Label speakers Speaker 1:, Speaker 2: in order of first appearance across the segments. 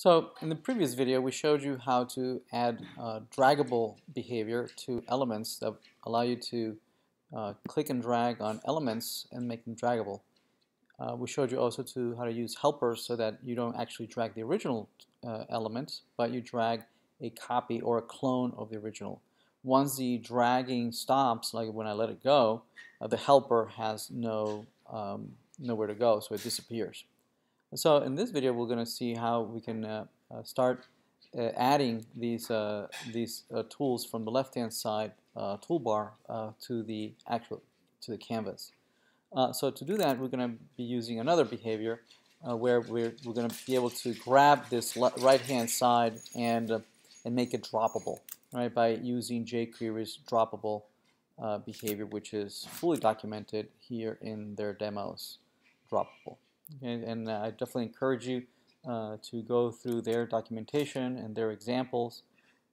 Speaker 1: So in the previous video we showed you how to add uh, draggable behavior to elements that allow you to uh, click and drag on elements and make them draggable. Uh, we showed you also to how to use helpers so that you don't actually drag the original uh, element but you drag a copy or a clone of the original. Once the dragging stops, like when I let it go, uh, the helper has no um, nowhere to go, so it disappears. So in this video we're going to see how we can uh, uh, start uh, adding these uh, these uh, tools from the left hand side uh, toolbar to the actual to the canvas. so to do that we're going to be using another behavior where we're, we're going to be able to grab this right hand side and and make it droppable right by using jQuery's droppable behavior which is fully documented here in their demos droppable. Okay, and uh, I definitely encourage you uh, to go through their documentation and their examples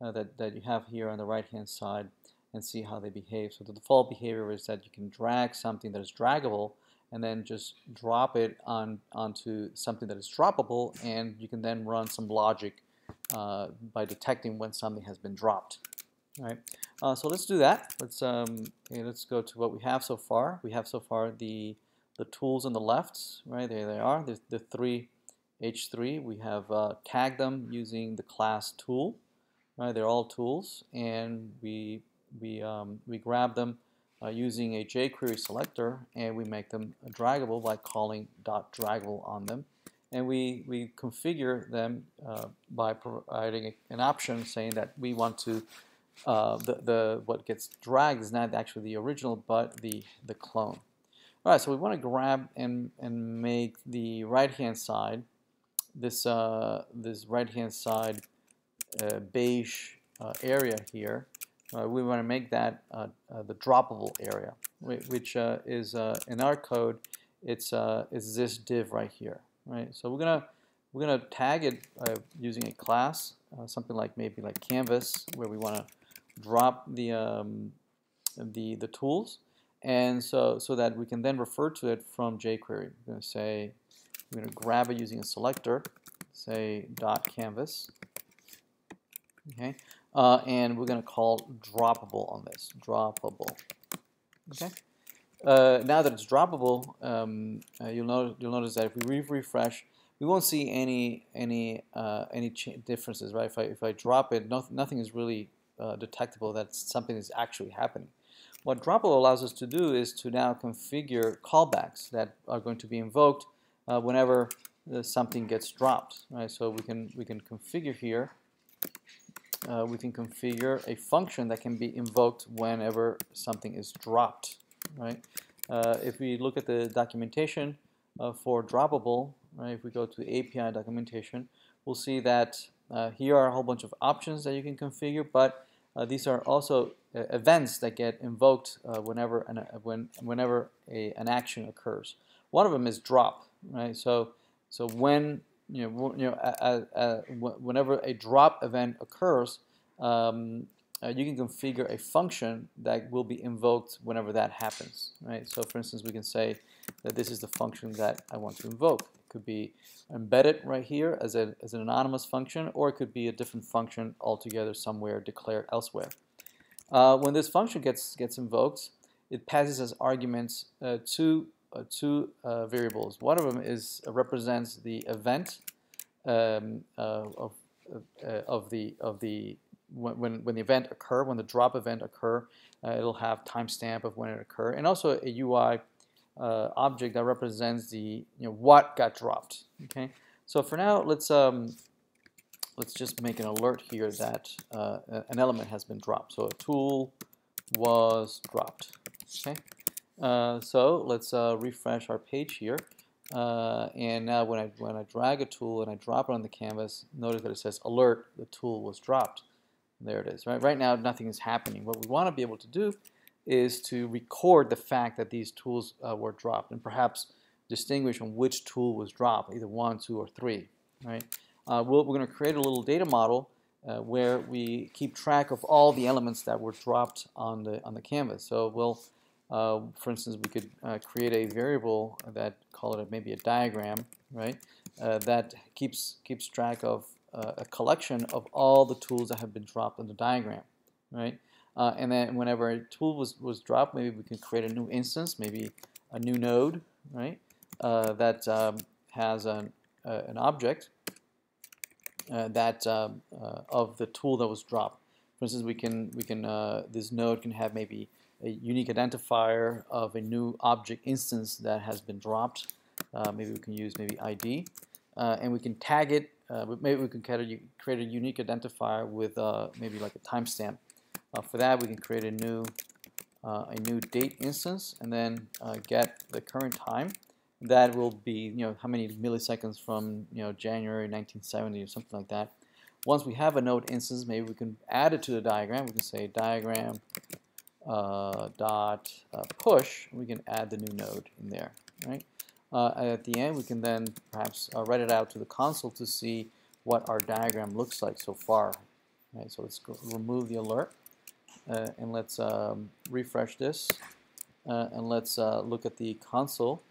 Speaker 1: uh, that, that you have here on the right hand side and see how they behave. So the default behavior is that you can drag something that is draggable and then just drop it on onto something that is droppable and you can then run some logic uh, by detecting when something has been dropped. All right, uh, so let's do that. Let's um, okay, let's go to what we have so far. We have so far the the tools on the left, right, there they are, the, the three H3. We have uh, tagged them using the class tool, right, they're all tools, and we, we, um, we grab them uh, using a jQuery selector, and we make them draggable by calling .draggable on them. And we, we configure them uh, by providing an option saying that we want to uh, the, the what gets dragged is not actually the original but the the clone all right, so we want to grab and, and make the right-hand side, this, uh, this right-hand side uh, beige uh, area here. Uh, we want to make that uh, uh, the droppable area, which is in our code, it's, it's this div right here, right? So we're gonna we're gonna tag it using a class, something like maybe like canvas, where we want to drop the um, the the tools and so, so that we can then refer to it from jQuery. We're going to say, we're going to grab it using a selector, say dot canvas, okay, uh, and we're going to call droppable on this, droppable, okay. Uh, now that it's droppable, um, uh, you'll, notice, you'll notice that if we re refresh, we won't see any any uh, any differences, right? If I if I drop it, no, nothing is really uh, detectable that something is actually happening. What Droppable allows us to do is to now configure callbacks that are going to be invoked uh, whenever uh, something gets dropped. Right? So we can we can configure here. Uh, we can configure a function that can be invoked whenever something is dropped. Right? Uh, if we look at the documentation uh, for Droppable, right? If we go to API documentation, we'll see that uh, here are a whole bunch of options that you can configure, but these are also uh, events that get invoked uh, whenever an, uh, when, whenever a, an action occurs. One of them is drop, right? So, so when you know, you know, whenever a drop event occurs, um, uh, you can configure a function that will be invoked whenever that happens, right? So, for instance, we can say that this is the function that I want to invoke. Could be embedded right here as, a, as an anonymous function, or it could be a different function altogether somewhere declared elsewhere. Uh, when this function gets gets invoked, it passes as arguments uh, two uh, two uh, variables. One of them is uh, represents the event um, uh, of of the of the when when the event occur when the drop event occur. it'll have timestamp of when it occur, and also a UI object that represents the you know what got dropped. Okay, so for now, let's um, let's just make an alert here that uh, an element has been dropped. So a tool was dropped. Okay. Uh, so let's uh, refresh our page here. Uh, and now when I, when I drag a tool and I drop it on the canvas, notice that it says alert, the tool was dropped. There it is. Right, right now nothing is happening. What we want to be able to do is to record the fact that these tools uh, were dropped and perhaps distinguish on which tool was dropped, either one, two, or three. Right? uh, we we are going to create a little data model uh, where we keep track of all the elements that were dropped on the on the canvas. So we'll, uh, for instance, we could uh, create a variable that call it maybe a diagram, right? Uh, that keeps keeps track of a collection of all the tools that have been dropped in the diagram, right? Uh, and then whenever a tool was, was dropped, maybe we can create a new instance, maybe a new node, right? Uh, that um, has an, uh, an object uh, that um, uh, of the tool that was dropped. For instance, we can we can uh, this node can have maybe a unique identifier of a new object instance that has been dropped. maybe we can use maybe ID, and we can tag it. maybe we can create a unique identifier with maybe like a timestamp. For that, we can create a new uh, a new date instance and then uh, get the current time that will be, you know, how many milliseconds from, you know, January 1970 or something like that. Once we have a node instance, maybe we can add it to the diagram. We can say diagram uh, dot uh, push. We can add the new node in there, right? Uh, at the end, we can then perhaps uh, write it out to the console to see what our diagram looks like so far. Right, so let's go remove the alert uh, and let's um, refresh this uh, and let's look at the console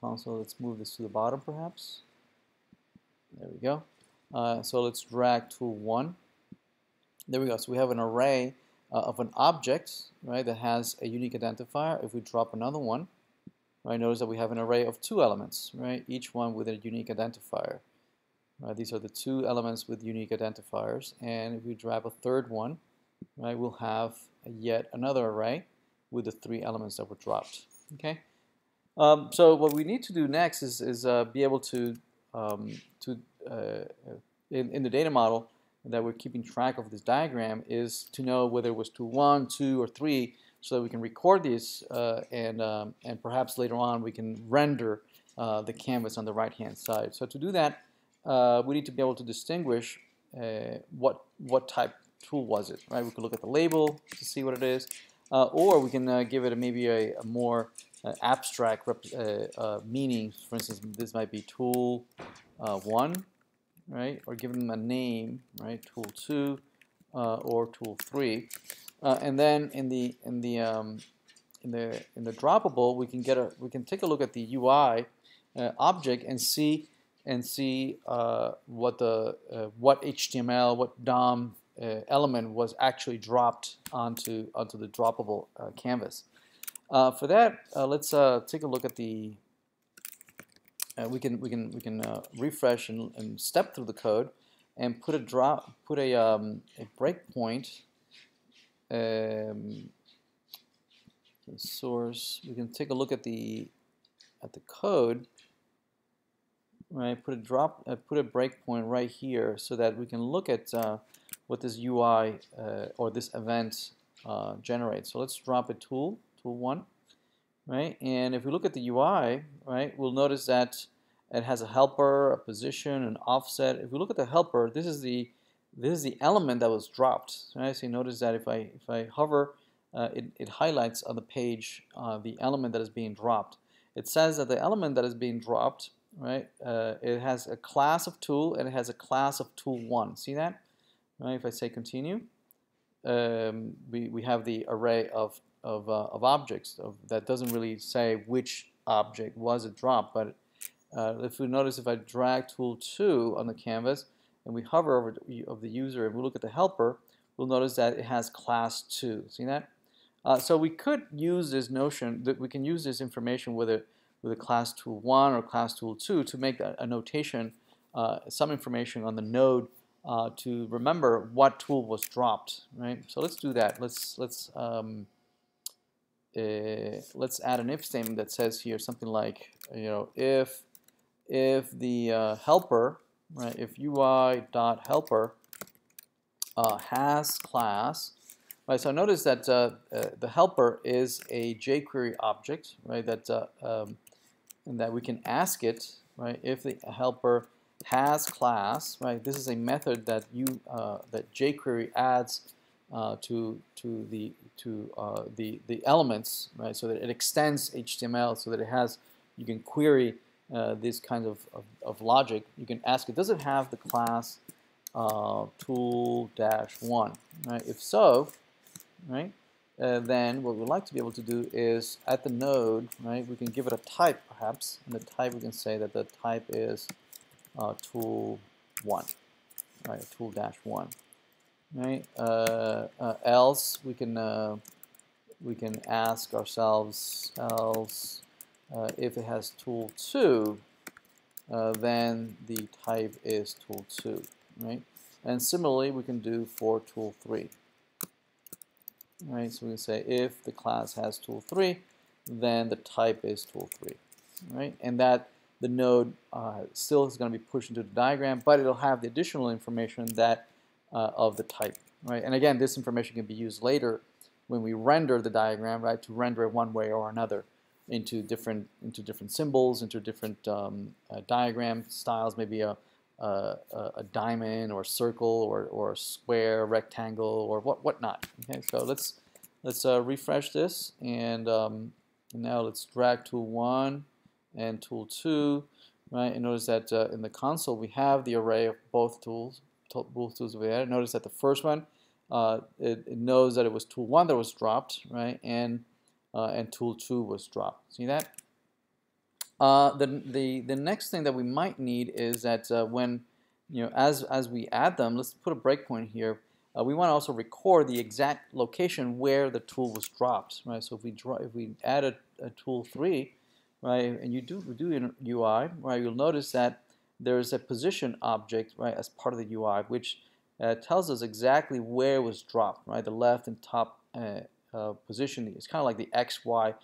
Speaker 1: console. Let's move this to the bottom perhaps. There we go. Uh, so let's drag tool 1. There we go. So we have an array uh, of an object right, that has a unique identifier. If we drop another one, right, notice that we have an array of two elements, right, each one with a unique identifier. Right, these are the two elements with unique identifiers. And if we drop a third one, right, we'll have yet another array with the three elements that were dropped. Okay. Um, so what we need to do next is, is uh, be able to, um, to uh, in, in the data model that we're keeping track of this diagram is to know whether it was to 1, 2, or 3 so that we can record these uh, and, um, and perhaps later on we can render uh, the canvas on the right hand side. So to do that uh, we need to be able to distinguish uh, what, what type tool was it. Right? We can look at the label to see what it is or we can give it a, maybe a, a more uh, abstract uh, uh, meaning. For instance, this might be tool one, right? Or give them a name, right? Tool two or tool three. and then in the in the um, in the in the droppable, we can get a we can take a look at the UI object and see and see uh, what the uh, what HTML, what DOM uh, element was actually dropped onto onto the droppable canvas. Uh, for that, uh, let's uh, take a look at the. Uh, we can we can we can uh, refresh and, and, step through the code, and put a drop put a um, a breakpoint. Um, source. We can take a look at the at the code. Right, put a drop, uh, put a breakpoint right here, so that we can look at what this UI or this event generates. So let's drop a tool tool 1, right? And if we look at the UI, right, we'll notice that it has a helper, a position, an offset. If we look at the helper, this is the this is the element that was dropped. Right? So you notice that if I if I hover, uh, it, it highlights on the page uh, the element that is being dropped. It says that the element that is being dropped, right, uh, it has a class of tool and it has a class of tool one. See that? Right? If I say continue, um, we, we have the array of of, uh, of objects of, that doesn't really say which object was it dropped, but uh, if we notice if I drag tool 2 on the canvas and we hover over the, of the user and we look at the helper, we'll notice that it has class 2. See that? Uh, so we could use this notion that we can use this information with a, with a class tool 1 or class tool 2 to make a, a notation, uh, some information on the node uh, to remember what tool was dropped, right? So let's do that. Let's let's um, uh, let's add an if statement that says here something like, you know, if if the uh, helper, right, if UI dot helper uh, has class, right? So notice that uh, the helper is a jQuery object, right? That um, and that we can ask it, right? If the helper has class, right? This is a method that you that jQuery adds uh, to to the to uh, the the elements, right? So that it extends HTML, so that it has you can query uh, these kinds of, of, of, logic. You can ask it, does it have the class uh, tool dash one? Right? If so, right, uh, then what we'd like to be able to do is at the node, right, we can give it a type perhaps, and the type we can say that the type is uh, tool 1, right, tool dash 1. Right? Uh, uh, else we can uh, we can ask ourselves else if it has tool 2 uh, then the type is tool 2 right and similarly we can do for tool 3 right so we say if the class has tool 3 then the type is tool 3 right? And that the node uh, still is going to be pushed into the diagram but it'll have the additional information that uh, of the type right? And again this information can be used later when we render the diagram right to render it one way or another into different into different symbols into different um, uh, diagram styles maybe a, a, a diamond or circle or, or square rectangle or what whatnot okay so let's let's uh, refresh this and um, now let's drag tool 1 and tool 2, right? And notice that uh, in the console we have the array of both tools, both tools we had. Notice that the first one, uh, it, it, knows that it was tool 1 that was dropped, right? And, uh, and tool 2 was dropped. See that? Uh, the, the, the next thing that we might need is that uh, when, you know, as, as we add them, let's put a breakpoint here. Uh, we want to also record the exact location where the tool was dropped, right? So if we draw, if we add a, a tool three, right, and you do do in UI, right, you'll notice that there's a position object, right, as part of the UI, which uh, tells us exactly where it was dropped, right, the left and top uh, uh, position. It's kind of like the X Y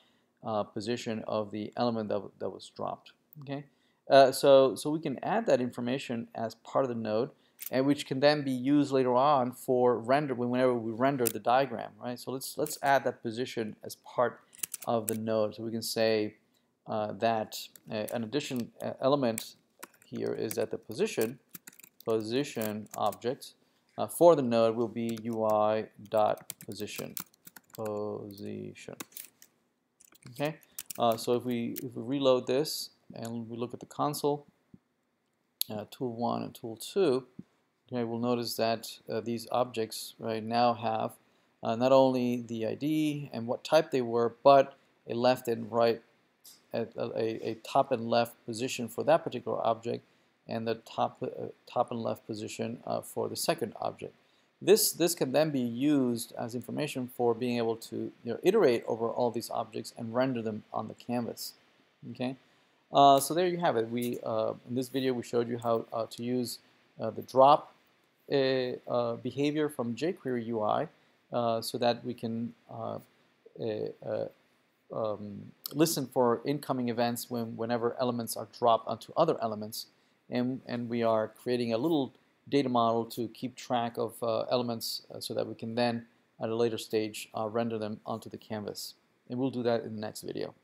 Speaker 1: uh, position of the element that, that was dropped. Okay, uh, so so we can add that information as part of the node and which can then be used later on for render whenever we render the diagram, right? So let's let's add that position as part of the node. So we can say uh, that uh, an addition uh, element here is that the position position object uh, for the node will be UI dot position position. Okay, uh, so if we if we reload this and we look at the console, uh, tool one and tool two, okay, we'll notice that uh, these objects right now have uh, not only the ID and what type they were, but a left and right, a, a, a top and left position for that particular object, and the top uh, top and left position uh, for the second object. This this can then be used as information for being able to you know, iterate over all these objects and render them on the canvas. Okay, uh, so there you have it. We uh, in this video we showed you how to use the drop a, a behavior from jQuery UI uh, so that we can uh, uh, um, listen for incoming events when, whenever elements are dropped onto other elements. And, and we are creating a little data model to keep track of uh, elements uh, so that we can then, at a later stage, uh, render them onto the canvas. And we'll do that in the next video.